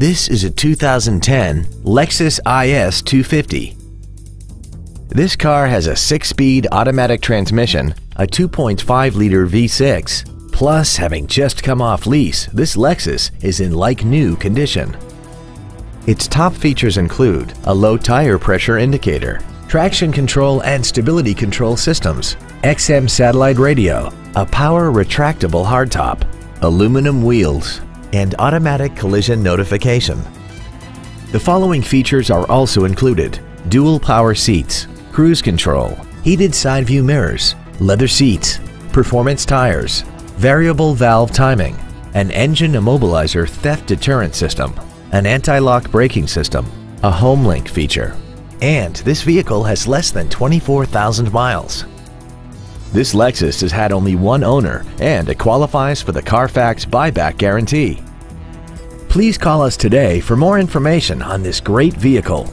This is a 2010 Lexus IS 250. This car has a 6-speed automatic transmission, a 2.5-liter V6, plus having just come off lease, this Lexus is in like-new condition. Its top features include a low tire pressure indicator, traction control and stability control systems, XM satellite radio, a power retractable hardtop, aluminum wheels, and automatic collision notification. The following features are also included. Dual power seats, cruise control, heated side view mirrors, leather seats, performance tires, variable valve timing, an engine immobilizer theft deterrent system, an anti-lock braking system, a HomeLink feature, and this vehicle has less than 24,000 miles. This Lexus has had only one owner and it qualifies for the Carfax buyback guarantee. Please call us today for more information on this great vehicle.